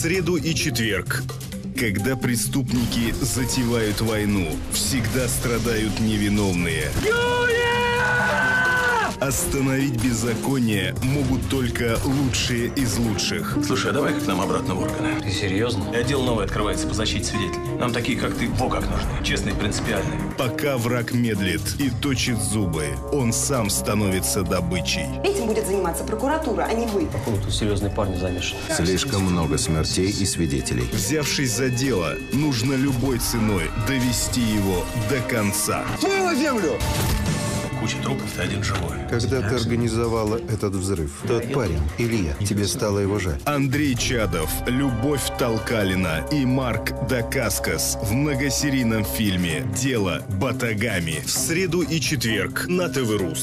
среду и четверг. Когда преступники затевают войну, всегда страдают невиновные. Остановить беззаконие могут только лучшие из лучших. Слушай, а давай к нам обратно в органы. Ты серьезно? Отдел новый открывается по защите свидетелей. Нам такие, как ты, во как нужны. Честные, принципиальные. Пока враг медлит и точит зубы, он сам становится добычей. Этим будет заниматься прокуратура, а не вы. Походу, тут серьезные парни замешаны. Слишком много смертей и свидетелей. Взявшись за дело, нужно любой ценой довести его до конца. Куча трупов, ты один живой. Когда ты организовала этот взрыв, тот парень, Илья, тебе стало его жаль. Андрей Чадов, Любовь Толкалина и Марк Дакаскас в многосерийном фильме «Дело Батагами» в среду и четверг на ТВ Рус.